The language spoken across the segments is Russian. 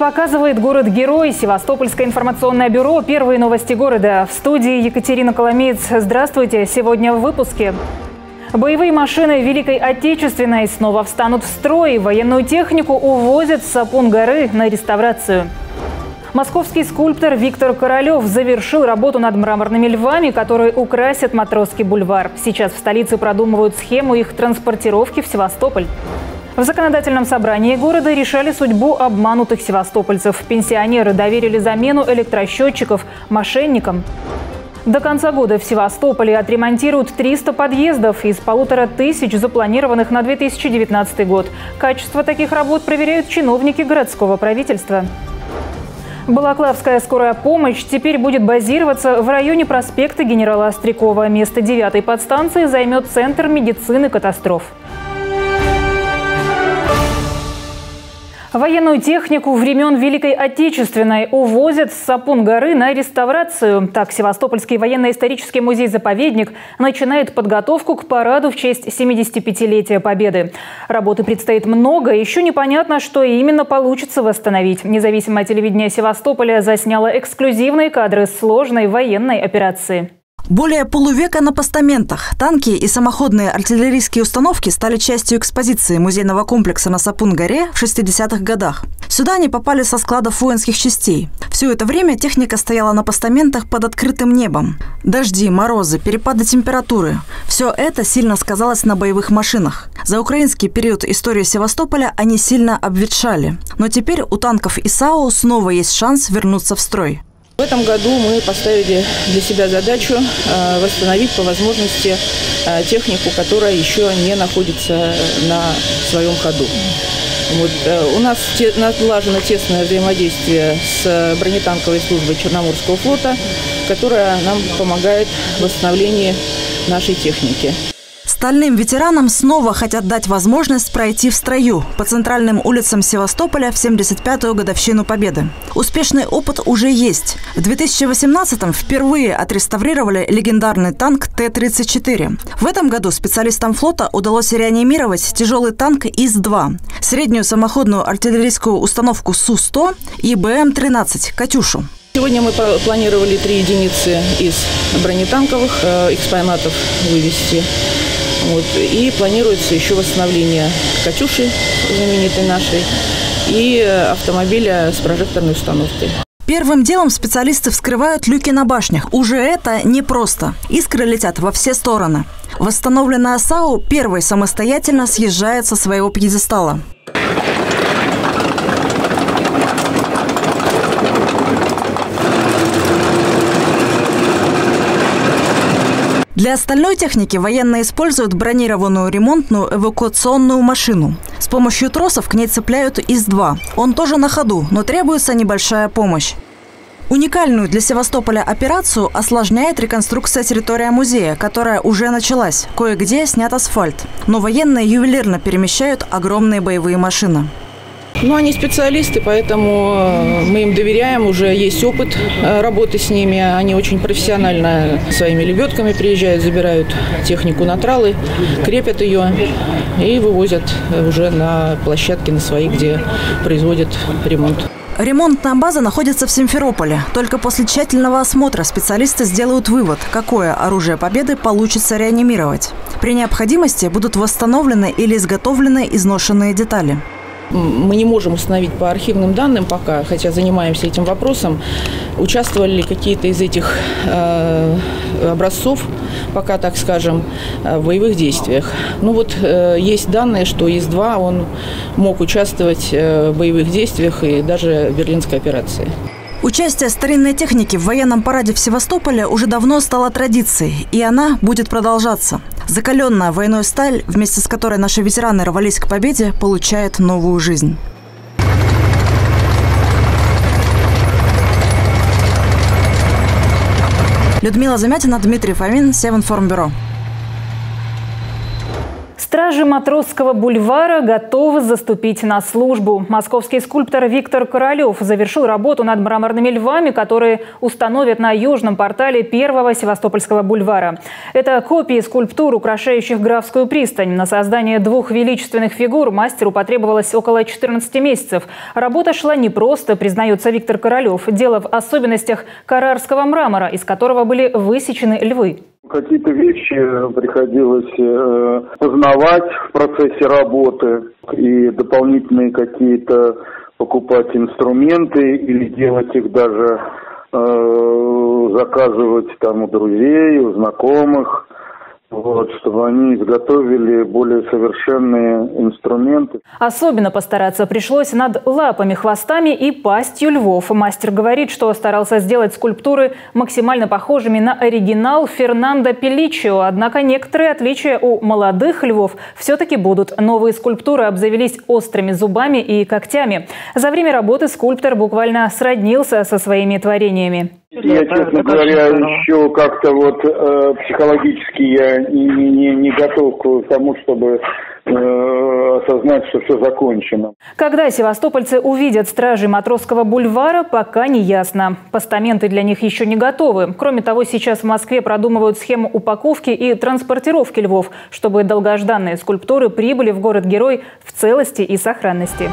Показывает город-герой, Севастопольское информационное бюро. Первые новости города. В студии Екатерина Коломеец. Здравствуйте. Сегодня в выпуске. Боевые машины Великой Отечественной снова встанут в строй. Военную технику увозят с Сапун горы на реставрацию. Московский скульптор Виктор Королев завершил работу над мраморными львами, которые украсят Матросский бульвар. Сейчас в столице продумывают схему их транспортировки в Севастополь. В законодательном собрании города решали судьбу обманутых севастопольцев. Пенсионеры доверили замену электросчетчиков мошенникам. До конца года в Севастополе отремонтируют 300 подъездов из полутора тысяч, запланированных на 2019 год. Качество таких работ проверяют чиновники городского правительства. Балаклавская скорая помощь теперь будет базироваться в районе проспекта генерала Острякова. Место девятой подстанции займет Центр медицины катастроф. Военную технику времен Великой Отечественной увозят с Сапун-горы на реставрацию. Так, Севастопольский военно-исторический музей-заповедник начинает подготовку к параду в честь 75-летия Победы. Работы предстоит много, еще непонятно, что именно получится восстановить. Независимое телевидение Севастополя засняло эксклюзивные кадры сложной военной операции. Более полувека на постаментах. Танки и самоходные артиллерийские установки стали частью экспозиции музейного комплекса на Сапун-горе в 60-х годах. Сюда они попали со складов воинских частей. Все это время техника стояла на постаментах под открытым небом. Дожди, морозы, перепады температуры – все это сильно сказалось на боевых машинах. За украинский период истории Севастополя они сильно обветшали. Но теперь у танков и САУ снова есть шанс вернуться в строй. В этом году мы поставили для себя задачу э, восстановить по возможности э, технику, которая еще не находится на своем ходу. Вот, э, у нас налажено тесное взаимодействие с бронетанковой службой Черноморского флота, которая нам помогает в восстановлении нашей техники. Стальным ветеранам снова хотят дать возможность пройти в строю по центральным улицам Севастополя в 75-ю годовщину Победы. Успешный опыт уже есть. В 2018-м впервые отреставрировали легендарный танк Т-34. В этом году специалистам флота удалось реанимировать тяжелый танк ИС-2, среднюю самоходную артиллерийскую установку Су-100 и БМ-13 «Катюшу». Сегодня мы планировали три единицы из бронетанковых э, экспонатов вывести. Вот. И планируется еще восстановление «Катюши» знаменитой нашей и автомобиля с прожекторной установкой. Первым делом специалисты вскрывают люки на башнях. Уже это непросто. Искры летят во все стороны. Восстановленная САУ первой самостоятельно съезжает со своего пьедестала. Для остальной техники военные используют бронированную ремонтную эвакуационную машину. С помощью тросов к ней цепляют ИС-2. Он тоже на ходу, но требуется небольшая помощь. Уникальную для Севастополя операцию осложняет реконструкция территории музея, которая уже началась. Кое-где снят асфальт. Но военные ювелирно перемещают огромные боевые машины. Ну, они специалисты, поэтому э, мы им доверяем, уже есть опыт э, работы с ними. Они очень профессионально своими лебедками приезжают, забирают технику на тралы, крепят ее и вывозят уже на площадки на свои, где производят ремонт. Ремонтная база находится в Симферополе. Только после тщательного осмотра специалисты сделают вывод, какое оружие Победы получится реанимировать. При необходимости будут восстановлены или изготовлены изношенные детали. Мы не можем установить по архивным данным пока, хотя занимаемся этим вопросом, участвовали ли какие-то из этих э, образцов, пока так скажем, э, в боевых действиях. Ну вот э, есть данные, что ИС-2 он мог участвовать э, в боевых действиях и даже в Берлинской операции. Участие старинной техники в военном параде в Севастополе уже давно стало традицией, и она будет продолжаться. Закаленная войной сталь, вместе с которой наши ветераны рвались к победе, получает новую жизнь. Людмила Замятина, Дмитрий Фомин, Севинформбюро. Стражи Матросского бульвара готовы заступить на службу. Московский скульптор Виктор Королев завершил работу над мраморными львами, которые установят на южном портале первого Севастопольского бульвара. Это копии скульптур, украшающих Графскую пристань. На создание двух величественных фигур мастеру потребовалось около 14 месяцев. Работа шла непросто, признается Виктор Королев. Дело в особенностях карарского мрамора, из которого были высечены львы. Какие-то вещи приходилось э, познавать в процессе работы и дополнительные какие-то покупать инструменты или делать их даже э, заказывать там у друзей, у знакомых вот, чтобы они изготовили более совершенные инструменты. Особенно постараться пришлось над лапами, хвостами и пастью львов. Мастер говорит, что старался сделать скульптуры максимально похожими на оригинал Фернандо Пеличио. Однако некоторые отличия у молодых львов все-таки будут. Новые скульптуры обзавелись острыми зубами и когтями. За время работы скульптор буквально сроднился со своими творениями. Я, честно говоря, еще как-то вот э, психологически я не, не, не готов к тому, чтобы э, осознать, что все закончено. Когда севастопольцы увидят стражи Матросского бульвара, пока не ясно. Постаменты для них еще не готовы. Кроме того, сейчас в Москве продумывают схему упаковки и транспортировки львов, чтобы долгожданные скульптуры прибыли в город-герой в целости и сохранности.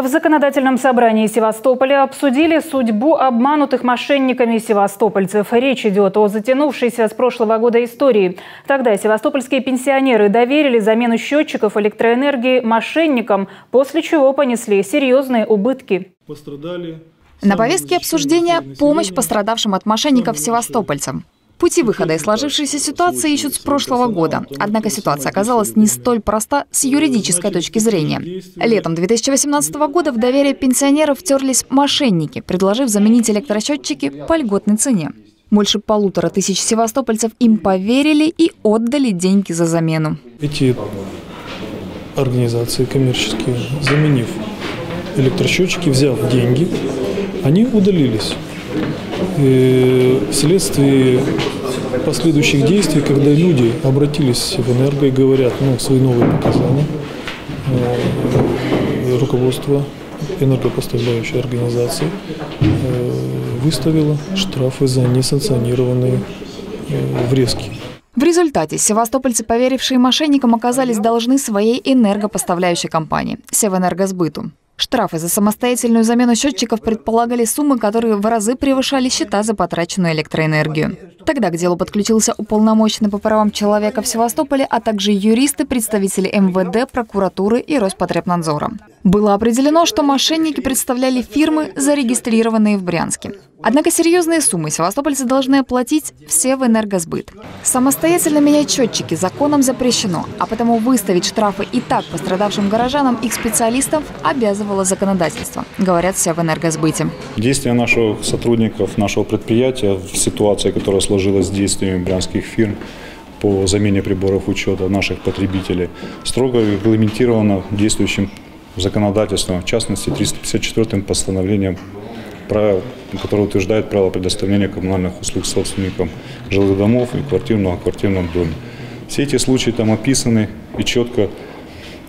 В законодательном собрании Севастополя обсудили судьбу обманутых мошенниками севастопольцев. Речь идет о затянувшейся с прошлого года истории. Тогда севастопольские пенсионеры доверили замену счетчиков электроэнергии мошенникам, после чего понесли серьезные убытки. Пострадали на повестке обсуждения помощь пострадавшим от мошенников севастопольцам. Пути выхода из сложившейся ситуации ищут с прошлого года. Однако ситуация оказалась не столь проста с юридической точки зрения. Летом 2018 года в доверие пенсионеров втерлись мошенники, предложив заменить электросчетчики по льготной цене. Больше полутора тысяч севастопольцев им поверили и отдали деньги за замену. Эти организации коммерческие, заменив электросчетчики, взяв деньги, они удалились. Вследствие последующих действий, когда люди обратились в энерго и говорят ну, свои новые показания, э, руководство энергопоставляющей организации э, выставило штрафы за несанкционированные э, врезки. В результате севастопольцы, поверившие мошенникам, оказались должны своей энергопоставляющей компании – Севэнергосбыту. Штрафы за самостоятельную замену счетчиков предполагали суммы, которые в разы превышали счета за потраченную электроэнергию. Тогда к делу подключился уполномоченный по правам человека в Севастополе, а также юристы, представители МВД, прокуратуры и Роспотребнадзора. Было определено, что мошенники представляли фирмы, зарегистрированные в Брянске. Однако серьезные суммы севастопольцы должны оплатить все в энергосбыт. Самостоятельно менять счетчики законом запрещено, а потому выставить штрафы и так пострадавшим горожанам их специалистов обязывало законодательство, говорят все в энергосбыте. Действия наших сотрудников, нашего предприятия в ситуации, которая сложилась с действиями брянских фирм, по замене приборов учета наших потребителей строго регламентировано действующим законодательством, в частности 354 постановлением правил, которое утверждает право предоставления коммунальных услуг собственникам жилых домов и квартир в многоквартирном доме. Все эти случаи там описаны и четко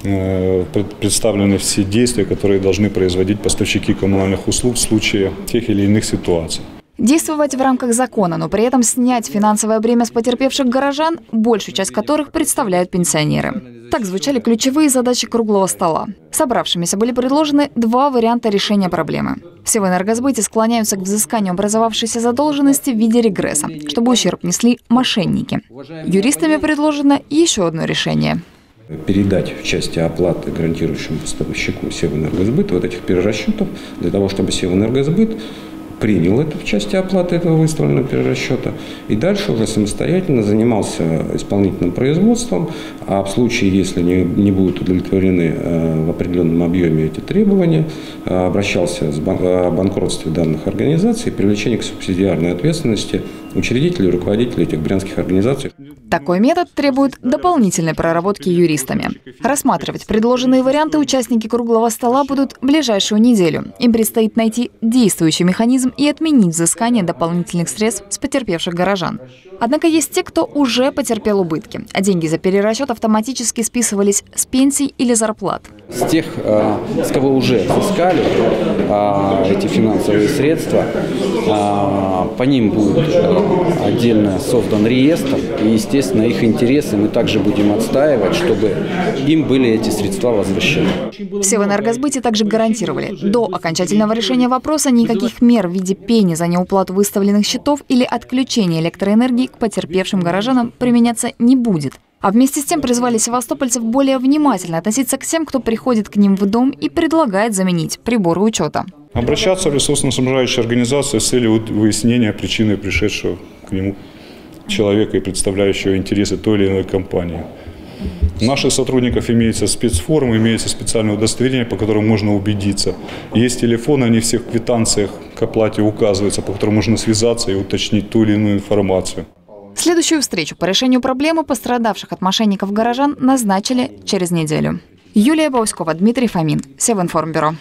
представлены все действия, которые должны производить поставщики коммунальных услуг в случае тех или иных ситуаций. Действовать в рамках закона, но при этом снять финансовое бремя с потерпевших горожан, большую часть которых представляют пенсионеры. Так звучали ключевые задачи круглого стола. Собравшимися были предложены два варианта решения проблемы. Все в энергосбыте склоняются к взысканию образовавшейся задолженности в виде регресса, чтобы ущерб несли мошенники. Юристами предложено еще одно решение передать в части оплаты гарантирующему поставщику Севэнергосбыт вот этих перерасчетов для того, чтобы Севэнергосбыт принял это в части оплаты этого выставленного перерасчета и дальше уже самостоятельно занимался исполнительным производством, а в случае, если не, не будут удовлетворены э, в определенном объеме эти требования, э, обращался с бан- о банкротстве данных организаций и привлечении к субсидиарной ответственности учредителей и руководителей этих брянских организаций. Такой метод требует дополнительной проработки юристами. Рассматривать предложенные варианты участники круглого стола будут ближайшую неделю. Им предстоит найти действующий механизм должен и отменить взыскание дополнительных средств с потерпевших горожан. Однако есть те, кто уже потерпел убытки, а деньги за перерасчет автоматически списывались с пенсий или зарплат. С тех, э, с кого уже взыскали а, эти финансовые средства, а, по ним будет э, отдельно создан реестр, и, естественно, их интересы мы также будем отстаивать, чтобы им были эти средства возвращены. Все в энергосбыте также гарантировали, до окончательного решения вопроса никаких мер в виде пени за неуплату выставленных счетов или отключения электроэнергии к потерпевшим горожанам применяться не будет. А вместе с тем призвали севастопольцев более внимательно относиться к тем, кто приходит к ним в дом и предлагает заменить приборы учета. Обращаться в ресурсно-снабжающие организации с целью выяснения причины пришедшего к нему человека и представляющего интересы той или иной компании. У наших сотрудников имеется спецформа, имеется специальное удостоверение, по которому можно убедиться. Есть телефоны, они в всех квитанциях к оплате указываются, по которым можно связаться и уточнить ту или иную информацию. Следующую встречу по решению проблемы пострадавших от мошенников горожан назначили через неделю. Юлия Бауськова, Дмитрий Фомин, Севинформбюро.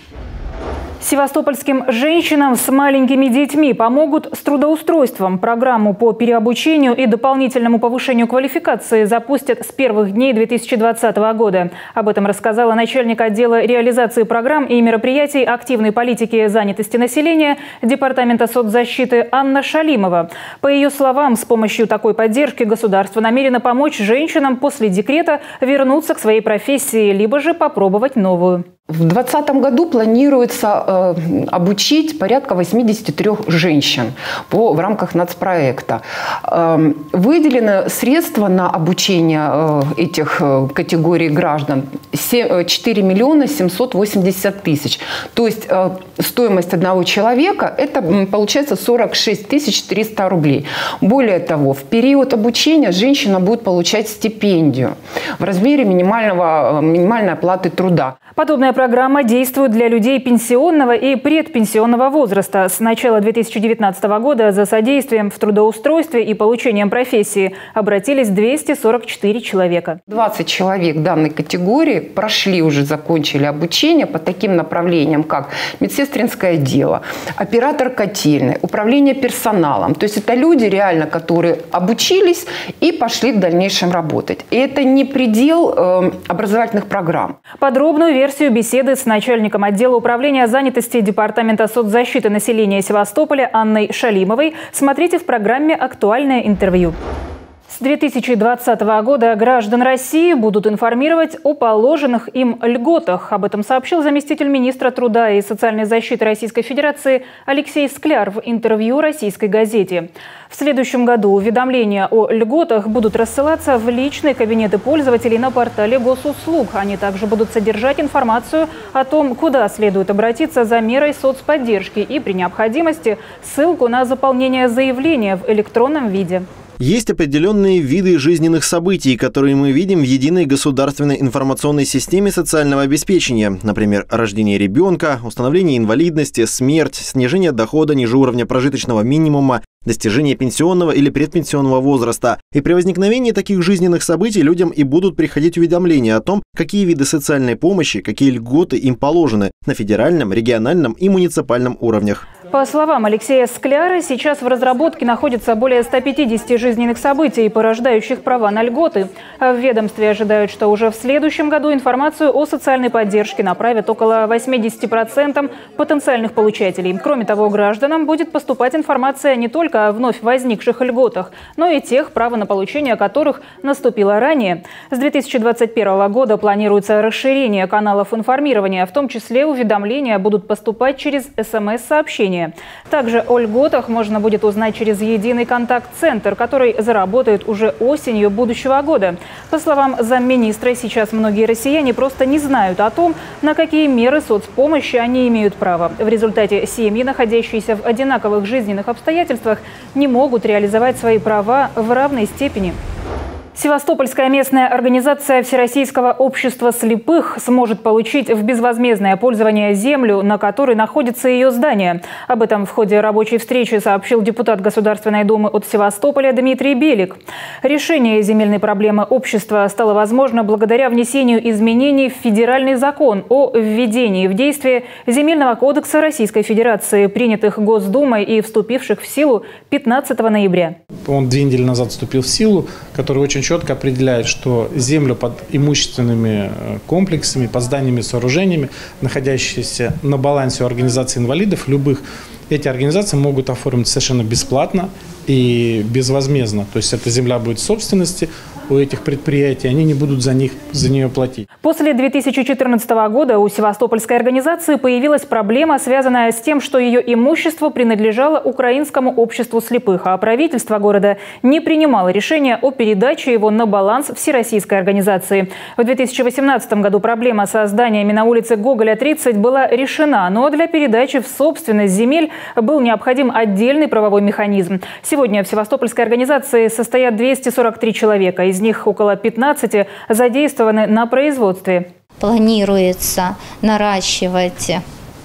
Севастопольским женщинам с маленькими детьми помогут с трудоустройством. Программу по переобучению и дополнительному повышению квалификации запустят с первых дней 2020 года. Об этом рассказала начальник отдела реализации программ и мероприятий активной политики занятости населения Департамента соцзащиты Анна Шалимова. По ее словам, с помощью такой поддержки государство намерено помочь женщинам после декрета вернуться к своей профессии, либо же попробовать новую. В 2020 году планируется э, обучить порядка 83 женщин по, в рамках нацпроекта. Э, выделены средства на обучение э, этих э, категорий граждан 7, 4 э, миллиона 780 тысяч. То есть э, стоимость одного человека это получается 46 тысяч 300 рублей. Более того, в период обучения женщина будет получать стипендию в размере минимального, э, минимальной оплаты труда. Подобная программа действует для людей пенсионного и предпенсионного возраста. С начала 2019 года за содействием в трудоустройстве и получением профессии обратились 244 человека. 20 человек данной категории прошли уже, закончили обучение по таким направлениям, как медсестринское дело, оператор котельной, управление персоналом. То есть это люди реально, которые обучились и пошли в дальнейшем работать. И это не предел э, образовательных программ. Подробную версию версию беседы с начальником отдела управления занятости Департамента соцзащиты населения Севастополя Анной Шалимовой смотрите в программе «Актуальное интервью». С 2020 года граждан России будут информировать о положенных им льготах. Об этом сообщил заместитель министра труда и социальной защиты Российской Федерации Алексей Скляр в интервью российской газете. В следующем году уведомления о льготах будут рассылаться в личные кабинеты пользователей на портале госуслуг. Они также будут содержать информацию о том, куда следует обратиться за мерой соцподдержки и при необходимости ссылку на заполнение заявления в электронном виде. Есть определенные виды жизненных событий, которые мы видим в единой государственной информационной системе социального обеспечения. Например, рождение ребенка, установление инвалидности, смерть, снижение дохода ниже уровня прожиточного минимума, достижение пенсионного или предпенсионного возраста. И при возникновении таких жизненных событий людям и будут приходить уведомления о том, какие виды социальной помощи, какие льготы им положены на федеральном, региональном и муниципальном уровнях. По словам Алексея Скляра, сейчас в разработке находится более 150 жизненных событий, порождающих права на льготы. В ведомстве ожидают, что уже в следующем году информацию о социальной поддержке направят около 80% потенциальных получателей. Кроме того, гражданам будет поступать информация не только о вновь возникших льготах, но и тех, право на получение которых наступило ранее. С 2021 года планируется расширение каналов информирования, в том числе уведомления будут поступать через СМС-сообщения. Также о льготах можно будет узнать через единый контакт-центр, который заработает уже осенью будущего года. По словам замминистра, сейчас многие россияне просто не знают о том, на какие меры соцпомощи они имеют право. В результате семьи, находящиеся в одинаковых жизненных обстоятельствах, не могут реализовать свои права в равной степени. Севастопольская местная организация Всероссийского общества слепых сможет получить в безвозмездное пользование землю, на которой находится ее здание. Об этом в ходе рабочей встречи сообщил депутат Государственной Думы от Севастополя Дмитрий Белик. Решение земельной проблемы общества стало возможно благодаря внесению изменений в федеральный закон о введении в действие Земельного кодекса Российской Федерации, принятых Госдумой и вступивших в силу 15 ноября. Он две недели назад вступил в силу, который очень четко определяет, что землю под имущественными э, комплексами, под зданиями, сооружениями, находящиеся на балансе у организаций инвалидов, любых, эти организации могут оформить совершенно бесплатно и безвозмездно. То есть эта земля будет в собственности у этих предприятий, они не будут за, них, за нее платить. После 2014 года у Севастопольской организации появилась проблема, связанная с тем, что ее имущество принадлежало Украинскому обществу слепых, а правительство города не принимало решения о передаче его на баланс Всероссийской организации. В 2018 году проблема со зданиями на улице Гоголя 30 была решена, но для передачи в собственность земель был необходим отдельный правовой механизм. Сегодня в Севастопольской организации состоят 243 человека. Из них около 15 задействованы на производстве. Планируется наращивать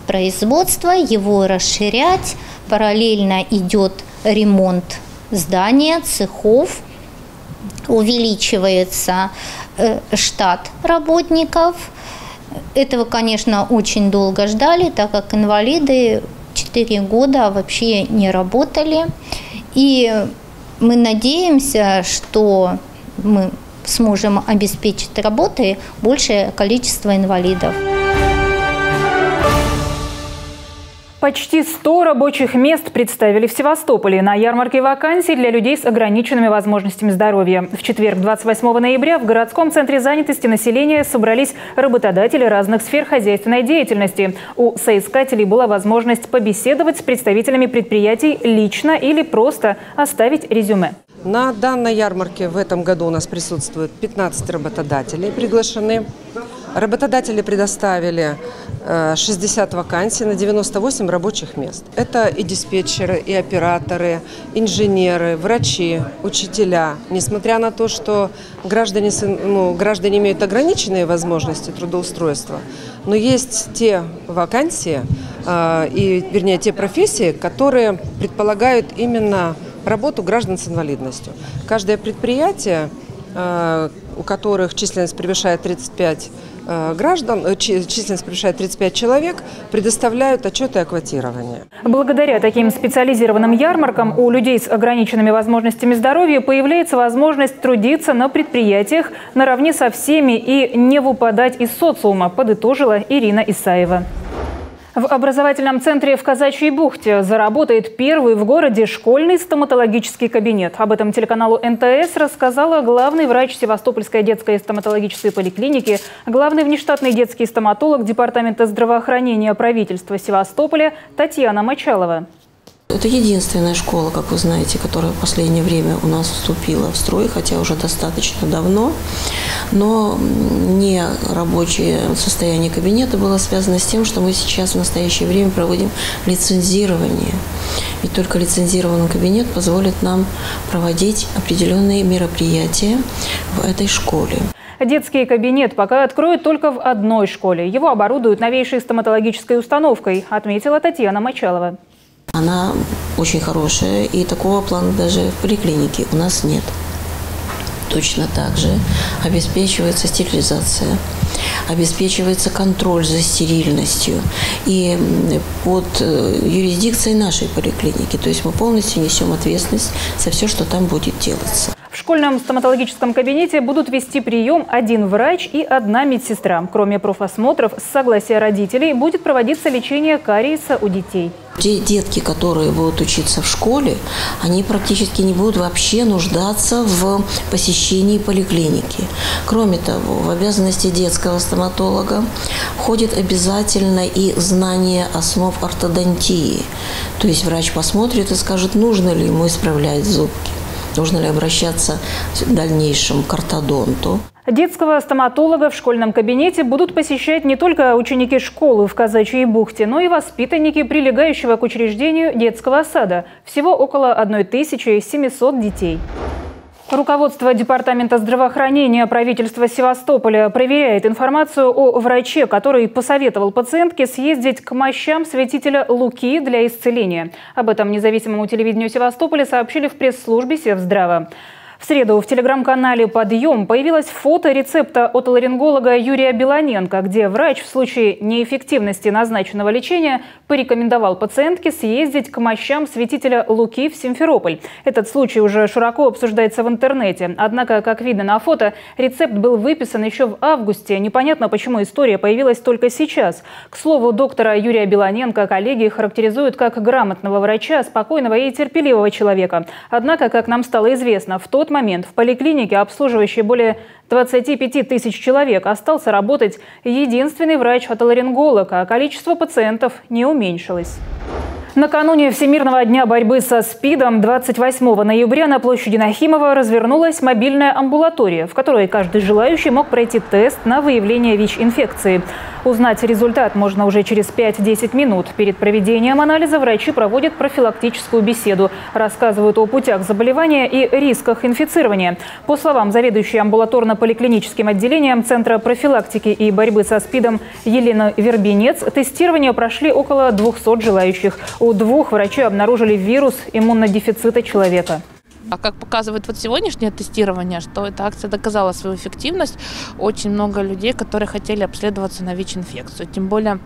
производство, его расширять. Параллельно идет ремонт здания, цехов. Увеличивается э, штат работников. Этого, конечно, очень долго ждали, так как инвалиды 4 года вообще не работали. И мы надеемся, что мы сможем обеспечить работой большее количество инвалидов. Почти 100 рабочих мест представили в Севастополе на ярмарке вакансий для людей с ограниченными возможностями здоровья. В четверг, 28 ноября, в городском центре занятости населения собрались работодатели разных сфер хозяйственной деятельности. У соискателей была возможность побеседовать с представителями предприятий лично или просто оставить резюме. На данной ярмарке в этом году у нас присутствует 15 работодателей приглашены. Работодатели предоставили 60 э, вакансий на 98 рабочих мест. Это и диспетчеры, и операторы, инженеры, врачи, учителя. Несмотря на то, что граждане, ну, граждане имеют ограниченные возможности трудоустройства, но есть те вакансии, э, и, вернее, те профессии, которые предполагают именно работу граждан с инвалидностью. Каждое предприятие, у которых численность превышает 35 Э, граждан, э, численность превышает 35 человек, предоставляют отчеты о квотировании. Благодаря таким специализированным ярмаркам у людей с ограниченными возможностями здоровья появляется возможность трудиться на предприятиях наравне со всеми и не выпадать из социума, подытожила Ирина Исаева. В образовательном центре в Казачьей бухте заработает первый в городе школьный стоматологический кабинет. Об этом телеканалу НТС рассказала главный врач Севастопольской детской стоматологической поликлиники, главный внештатный детский стоматолог Департамента здравоохранения правительства Севастополя Татьяна Мочалова. Это единственная школа, как вы знаете, которая в последнее время у нас вступила в строй, хотя уже достаточно давно. Но не рабочее состояние кабинета было связано с тем, что мы сейчас в настоящее время проводим лицензирование. Ведь только лицензированный кабинет позволит нам проводить определенные мероприятия в этой школе. Детский кабинет пока откроют только в одной школе. Его оборудуют новейшей стоматологической установкой, отметила Татьяна Мочалова. Она очень хорошая, и такого плана даже в поликлинике у нас нет. Точно так же обеспечивается стерилизация, обеспечивается контроль за стерильностью и под э, юрисдикцией нашей поликлиники. То есть мы полностью несем ответственность за все, что там будет делаться. В школьном стоматологическом кабинете будут вести прием один врач и одна медсестра. Кроме профосмотров, с согласия родителей будет проводиться лечение кариеса у детей. Те детки, которые будут учиться в школе, они практически не будут вообще нуждаться в посещении поликлиники. Кроме того, в обязанности детского стоматолога входит обязательно и знание основ ортодонтии. То есть врач посмотрит и скажет, нужно ли ему исправлять зубки нужно ли обращаться в дальнейшем к ортодонту. Детского стоматолога в школьном кабинете будут посещать не только ученики школы в Казачьей бухте, но и воспитанники прилегающего к учреждению детского сада. Всего около 1700 детей. Руководство Департамента здравоохранения правительства Севастополя проверяет информацию о враче, который посоветовал пациентке съездить к мощам святителя Луки для исцеления. Об этом независимому телевидению Севастополя сообщили в пресс-службе Севздрава. В среду в телеграм-канале «Подъем» появилось фото рецепта от ларинголога Юрия Белоненко, где врач в случае неэффективности назначенного лечения порекомендовал пациентке съездить к мощам святителя Луки в Симферополь. Этот случай уже широко обсуждается в интернете. Однако, как видно на фото, рецепт был выписан еще в августе. Непонятно, почему история появилась только сейчас. К слову, доктора Юрия Белоненко коллеги характеризуют как грамотного врача, спокойного и терпеливого человека. Однако, как нам стало известно, в тот момент в поликлинике, обслуживающей более 25 тысяч человек, остался работать единственный врач-отоларинголог, а количество пациентов не уменьшилось. Накануне Всемирного дня борьбы со СПИДом 28 ноября на площади Нахимова развернулась мобильная амбулатория, в которой каждый желающий мог пройти тест на выявление ВИЧ-инфекции. Узнать результат можно уже через 5-10 минут. Перед проведением анализа врачи проводят профилактическую беседу, рассказывают о путях заболевания и рисках инфицирования. По словам заведующей амбулаторно-поликлиническим отделением Центра профилактики и борьбы со СПИДом Елены Вербинец, тестирование прошли около 200 желающих. У двух врачей обнаружили вирус иммунодефицита человека. А как показывает вот сегодняшнее тестирование, что эта акция доказала свою эффективность, очень много людей, которые хотели обследоваться на ВИЧ-инфекцию. Тем более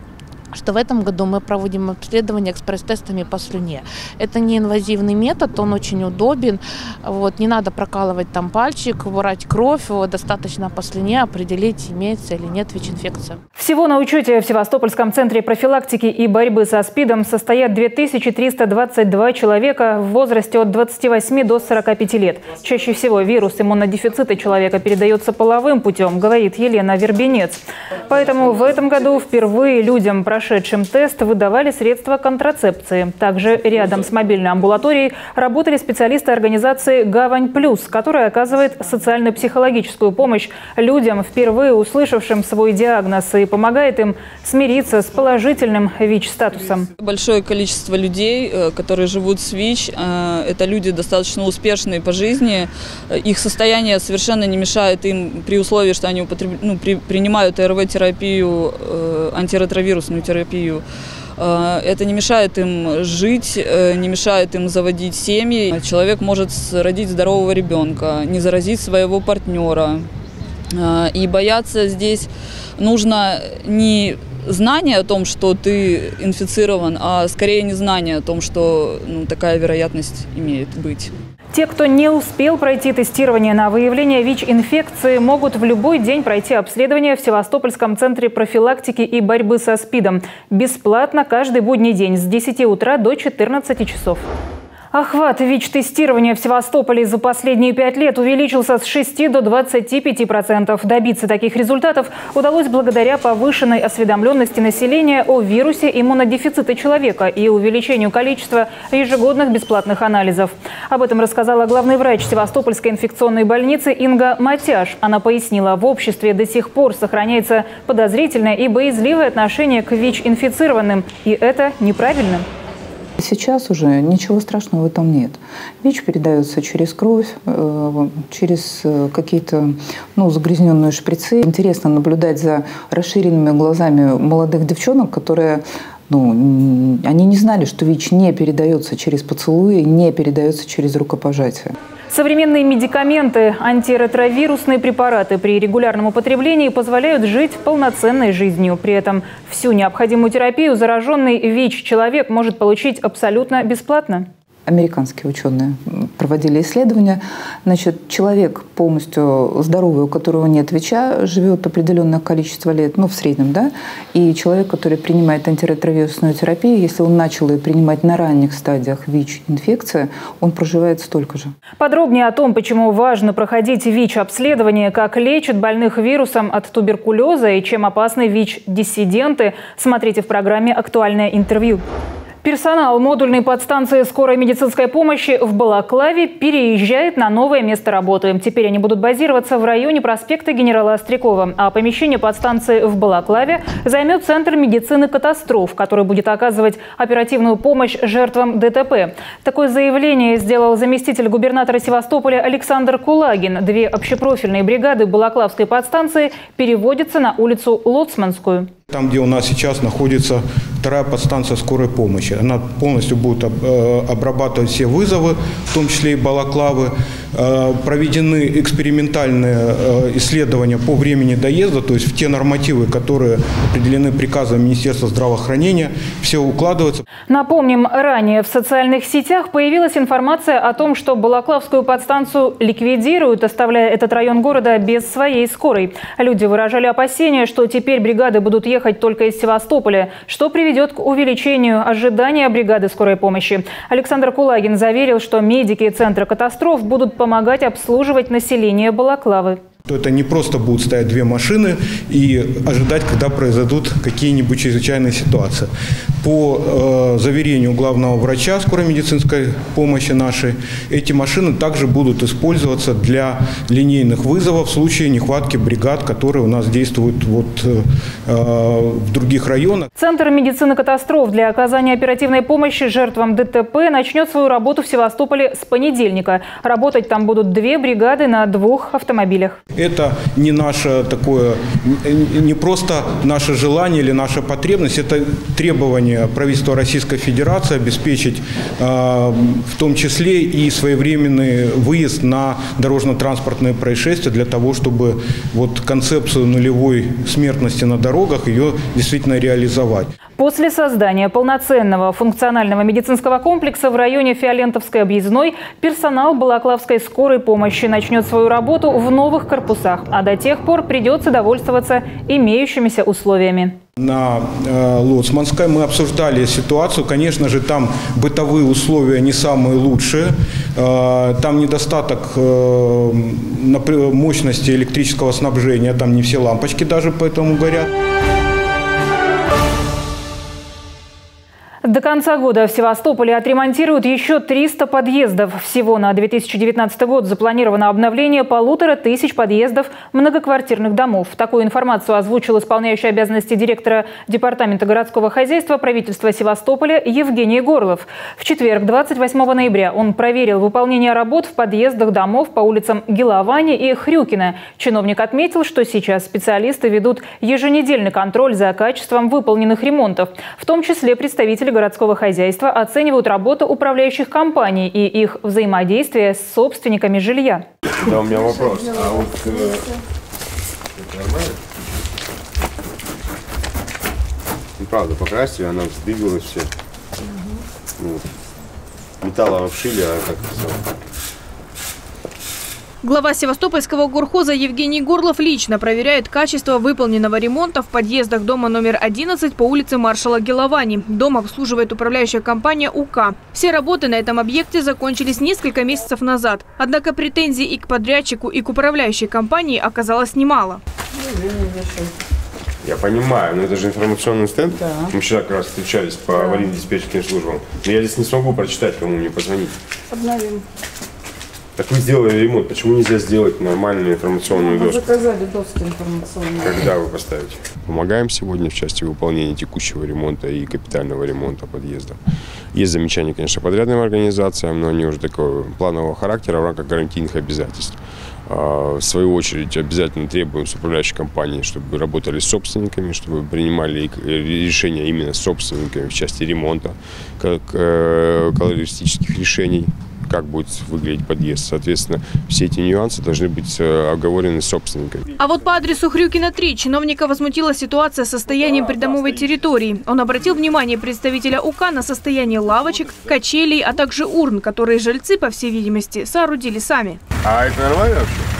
что в этом году мы проводим обследование экспресс-тестами по слюне. Это не инвазивный метод, он очень удобен. Вот, не надо прокалывать там пальчик, брать кровь, достаточно по слюне определить, имеется или нет ВИЧ-инфекция. Всего на учете в Севастопольском центре профилактики и борьбы со СПИДом состоят 2322 человека в возрасте от 28 до 45 лет. Чаще всего вирус иммунодефицита человека передается половым путем, говорит Елена Вербенец. Поэтому в этом году впервые людям, прошедшим тест, выдавали средства контрацепции. Также рядом с мобильной амбулаторией работали специалисты организации «Гавань Плюс», которая оказывает социально-психологическую помощь людям, впервые услышавшим свой диагноз и помогает им смириться с положительным ВИЧ-статусом. Большое количество людей, э, которые живут с ВИЧ, э, это люди достаточно успешные по жизни. Их состояние совершенно не мешает им при условии, что они ну, при... принимают РВ-терапию, э, антиретровирусную терапию. Это не мешает им жить, не мешает им заводить семьи. Человек может родить здорового ребенка, не заразить своего партнера. И бояться здесь нужно не знание о том, что ты инфицирован, а скорее незнание о том, что ну, такая вероятность имеет быть. Те, кто не успел пройти тестирование на выявление ВИЧ-инфекции, могут в любой день пройти обследование в Севастопольском центре профилактики и борьбы со СПИДом. Бесплатно каждый будний день с 10 утра до 14 часов. Охват ВИЧ-тестирования в Севастополе за последние пять лет увеличился с 6 до 25 процентов. Добиться таких результатов удалось благодаря повышенной осведомленности населения о вирусе иммунодефицита человека и увеличению количества ежегодных бесплатных анализов. Об этом рассказала главный врач Севастопольской инфекционной больницы Инга Матяш. Она пояснила, в обществе до сих пор сохраняется подозрительное и боязливое отношение к ВИЧ-инфицированным. И это неправильно. Сейчас уже ничего страшного в этом нет. ВИЧ передается через кровь, э, через э, какие-то ну, загрязненные шприцы. Интересно наблюдать за расширенными глазами молодых девчонок, которые ну, они не знали, что ВИЧ не передается через поцелуи, не передается через рукопожатие. Современные медикаменты, антиретровирусные препараты при регулярном употреблении позволяют жить полноценной жизнью. При этом всю необходимую терапию зараженный ВИЧ-человек может получить абсолютно бесплатно американские ученые проводили исследования. Значит, человек полностью здоровый, у которого нет ВИЧа, живет определенное количество лет, ну, в среднем, да, и человек, который принимает антиретровирусную терапию, если он начал ее принимать на ранних стадиях ВИЧ-инфекции, он проживает столько же. Подробнее о том, почему важно проходить ВИЧ-обследование, как лечат больных вирусом от туберкулеза и чем опасны ВИЧ-диссиденты, смотрите в программе «Актуальное интервью». Персонал модульной подстанции скорой медицинской помощи в Балаклаве переезжает на новое место работы. Теперь они будут базироваться в районе проспекта генерала Острякова. А помещение подстанции в Балаклаве займет Центр медицины катастроф, который будет оказывать оперативную помощь жертвам ДТП. Такое заявление сделал заместитель губернатора Севастополя Александр Кулагин. Две общепрофильные бригады Балаклавской подстанции переводятся на улицу Лоцманскую. Там, где у нас сейчас находится вторая подстанция скорой помощи. Она полностью будет э, обрабатывать все вызовы, в том числе и балаклавы. Э, проведены экспериментальные э, исследования по времени доезда, то есть в те нормативы, которые определены приказом Министерства здравоохранения, все укладывается. Напомним, ранее в социальных сетях появилась информация о том, что Балаклавскую подстанцию ликвидируют, оставляя этот район города без своей скорой. Люди выражали опасения, что теперь бригады будут ехать только из Севастополя, что приведет к увеличению ожидания бригады скорой помощи. Александр Кулагин заверил, что медики Центра катастроф будут помогать обслуживать население Балаклавы то это не просто будут стоять две машины и ожидать, когда произойдут какие-нибудь чрезвычайные ситуации. По э, заверению главного врача скорой медицинской помощи нашей, эти машины также будут использоваться для линейных вызовов в случае нехватки бригад, которые у нас действуют вот, э, э в других районах. Центр медицины катастроф для оказания оперативной помощи жертвам ДТП начнет свою работу в Севастополе с понедельника. Работать там будут две бригады на двух автомобилях. Это не наше такое, не просто наше желание или наша потребность, это требование правительства Российской Федерации обеспечить а, в том числе и своевременный выезд на дорожно-транспортные происшествия для того, чтобы вот концепцию нулевой смертности на дорогах ее действительно реализовать. После создания полноценного функционального медицинского комплекса в районе Фиолентовской объездной персонал Балаклавской скорой помощи начнет свою работу в новых корпусах, а до тех пор придется довольствоваться имеющимися условиями. На э, Лоцманской мы обсуждали ситуацию. Конечно же, там бытовые условия не самые лучшие. Э, там недостаток э, мощности электрического снабжения. Там не все лампочки даже поэтому горят. До конца года в Севастополе отремонтируют еще 300 подъездов. Всего на 2019 год запланировано обновление полутора тысяч подъездов многоквартирных домов. Такую информацию озвучил исполняющий обязанности директора Департамента городского хозяйства правительства Севастополя Евгений Горлов. В четверг, 28 ноября, он проверил выполнение работ в подъездах домов по улицам Геловани и Хрюкина. Чиновник отметил, что сейчас специалисты ведут еженедельный контроль за качеством выполненных ремонтов, в том числе представители городского хозяйства оценивают работу управляющих компаний и их взаимодействие с собственниками жилья. Да, у меня вопрос. А вот э? Ну, правда, покрасили, она сдвигалась все. Угу. Ну, металла обшили, а как все Глава Севастопольского горхоза Евгений Горлов лично проверяет качество выполненного ремонта в подъездах дома номер 11 по улице маршала Геловани. Дом обслуживает управляющая компания УК. Все работы на этом объекте закончились несколько месяцев назад. Однако претензий и к подрядчику, и к управляющей компании оказалось немало. Я понимаю, но это же информационный стенд. Да. Мы вчера как раз встречались по да. аварийно-диспетчерским службам. Но я здесь не смогу прочитать, кому мне позвонить. Обновим. Так вы сделали ремонт, почему нельзя сделать нормальную информационную доску? Мы заказали доски информационные. Когда вы поставите? Помогаем сегодня в части выполнения текущего ремонта и капитального ремонта подъезда. Есть замечания, конечно, подрядным организациям, но они уже такого планового характера в рамках гарантийных обязательств. А, в свою очередь обязательно требуем с управляющей компанией, чтобы работали с собственниками, чтобы принимали решения именно с собственниками в части ремонта, как э, колористических решений как будет выглядеть подъезд. Соответственно, все эти нюансы должны быть э, оговорены с собственниками. А вот по адресу Хрюкина 3 чиновника возмутила ситуация с состоянием придомовой территории. Он обратил внимание представителя УК на состояние лавочек, качелей, а также урн, которые жильцы, по всей видимости, соорудили сами. А это нормально вообще?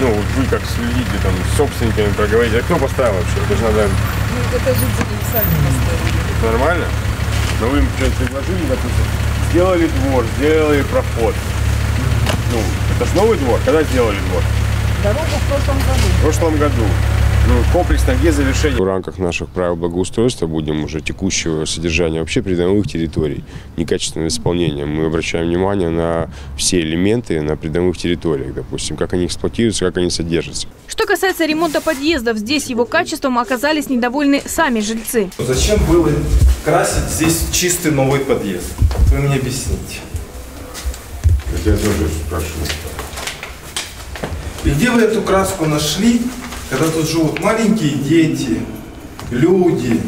Ну, вот вы как следите там с собственниками проговорите. А кто поставил вообще? Это же надо... Ну, это жители сами поставили. Это нормально? Но вы им что-то предложили, допустим, сделали двор, сделали проход. Ну, это новый двор. Когда сделали двор? Дорогу в прошлом году. В прошлом году. Ну, комплексно, где завершение. В рамках наших правил благоустройства будем уже текущего содержания вообще придомовых территорий, некачественное исполнение. Мы обращаем внимание на все элементы на придомовых территориях, допустим, как они эксплуатируются, как они содержатся. Что касается ремонта подъездов, здесь его качеством оказались недовольны сами жильцы. Зачем было красить здесь чистый новый подъезд? Вы мне объясните. Я тоже спрашиваю. И где вы эту краску нашли, когда тут живут маленькие дети, люди?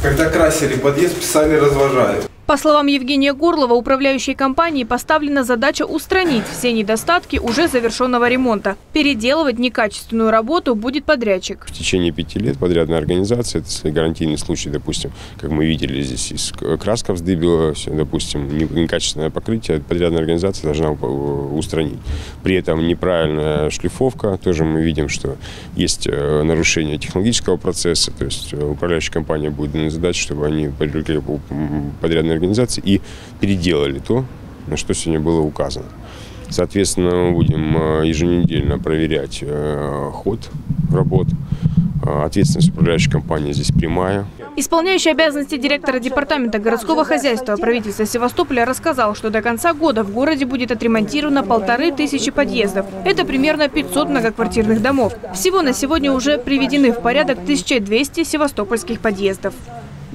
Когда красили подъезд, писали «развожают». По словам Евгения Горлова, управляющей компании поставлена задача устранить все недостатки уже завершенного ремонта. Переделывать некачественную работу будет подрядчик. В течение пяти лет подрядная организация, это если гарантийный случай, допустим, как мы видели здесь, из краска вздыбила, допустим, некачественное покрытие, подрядная организация должна устранить. При этом неправильная шлифовка, тоже мы видим, что есть э, нарушение технологического процесса, то есть э, управляющая компания будет дана задача, чтобы они привлекли подрядной организации и переделали то, на что сегодня было указано. Соответственно, мы будем э, еженедельно проверять э, ход работ. Э, ответственность управляющей компании здесь прямая. Исполняющий обязанности директора департамента городского хозяйства правительства Севастополя рассказал, что до конца года в городе будет отремонтировано полторы тысячи подъездов. Это примерно 500 многоквартирных домов. Всего на сегодня уже приведены в порядок 1200 севастопольских подъездов.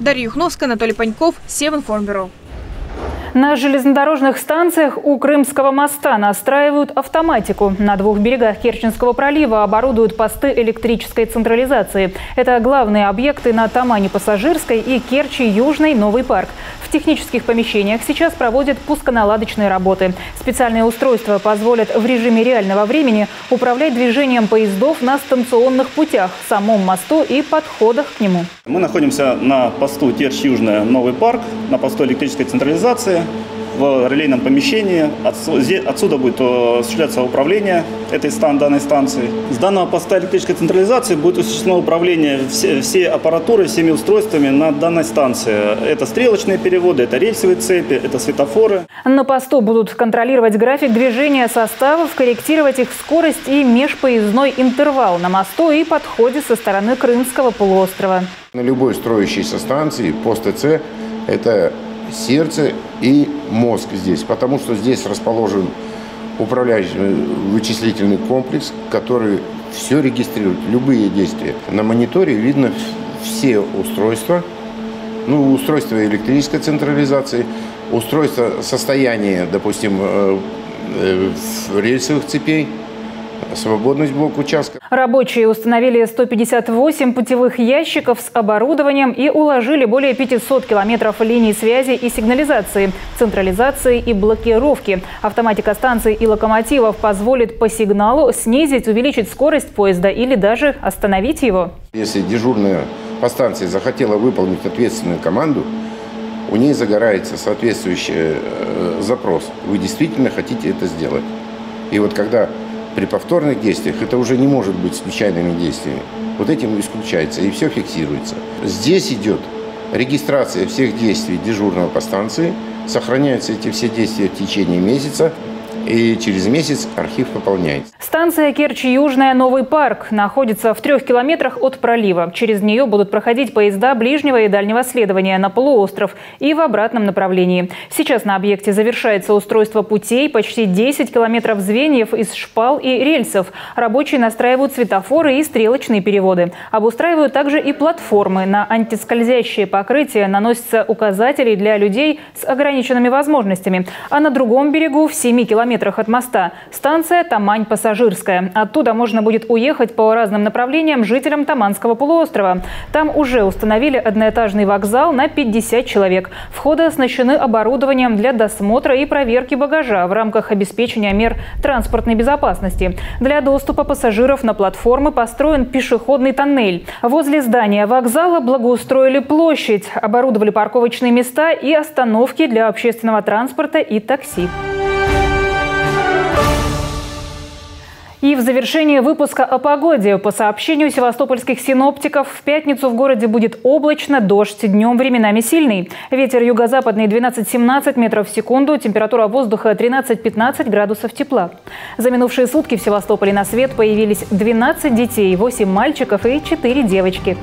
Дарья Юхновская, Анатолий Паньков, Севинформбюро. На железнодорожных станциях у Крымского моста настраивают автоматику. На двух берегах Керченского пролива оборудуют посты электрической централизации. Это главные объекты на Тамане-Пассажирской и Керчи-Южной Новый парк. В технических помещениях сейчас проводят пусконаладочные работы. Специальные устройства позволят в режиме реального времени управлять движением поездов на станционных путях, самом мосту и подходах к нему. Мы находимся на посту Керчь-Южная Новый парк, на посту электрической централизации в релейном помещении. Отсюда будет э, осуществляться управление этой стан, данной станции. С данного поста электрической централизации будет осуществлено управление все, все аппаратурой, всеми устройствами на данной станции. Это стрелочные переводы, это рельсовые цепи, это светофоры. На посту будут контролировать график движения составов, корректировать их скорость и межпоездной интервал на мосту и подходе со стороны Крымского полуострова. На любой строящейся станции пост ТЦ – это сердце и мозг здесь, потому что здесь расположен управляющий вычислительный комплекс, который все регистрирует, любые действия. На мониторе видно все устройства, ну, устройство электрической централизации, устройство состояния, допустим, э, э, рельсовых цепей – свободность блок участка. Рабочие установили 158 путевых ящиков с оборудованием и уложили более 500 километров линий связи и сигнализации, централизации и блокировки. Автоматика станций и локомотивов позволит по сигналу снизить, увеличить скорость поезда или даже остановить его. Если дежурная по станции захотела выполнить ответственную команду, у ней загорается соответствующий э, запрос. Вы действительно хотите это сделать. И вот когда при повторных действиях это уже не может быть случайными действиями. Вот этим исключается, и все фиксируется. Здесь идет регистрация всех действий дежурного по станции, сохраняются эти все действия в течение месяца, и через месяц архив пополняется. Станция Керчь-Южная Новый парк находится в трех километрах от пролива. Через нее будут проходить поезда ближнего и дальнего следования на полуостров и в обратном направлении. Сейчас на объекте завершается устройство путей, почти 10 километров звеньев из шпал и рельсов. Рабочие настраивают светофоры и стрелочные переводы. Обустраивают также и платформы. На антискользящее покрытие наносятся указатели для людей с ограниченными возможностями. А на другом берегу в 7 километрах километрах от моста. Станция Тамань-Пассажирская. Оттуда можно будет уехать по разным направлениям жителям Таманского полуострова. Там уже установили одноэтажный вокзал на 50 человек. Входы оснащены оборудованием для досмотра и проверки багажа в рамках обеспечения мер транспортной безопасности. Для доступа пассажиров на платформы построен пешеходный тоннель. Возле здания вокзала благоустроили площадь, оборудовали парковочные места и остановки для общественного транспорта и такси. И в завершение выпуска о погоде. По сообщению севастопольских синоптиков, в пятницу в городе будет облачно, дождь, днем временами сильный. Ветер юго-западный 12-17 метров в секунду, температура воздуха 13-15 градусов тепла. За минувшие сутки в Севастополе на свет появились 12 детей, 8 мальчиков и 4 девочки.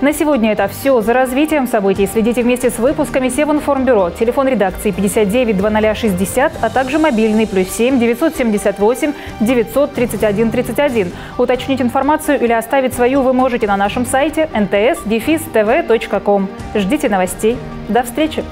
На сегодня это все. За развитием событий следите вместе с выпусками Севинформбюро. Телефон редакции 59 2060, а также мобильный плюс 7 978 931 31. Уточнить информацию или оставить свою вы можете на нашем сайте nts-tv.com. Ждите новостей. До встречи!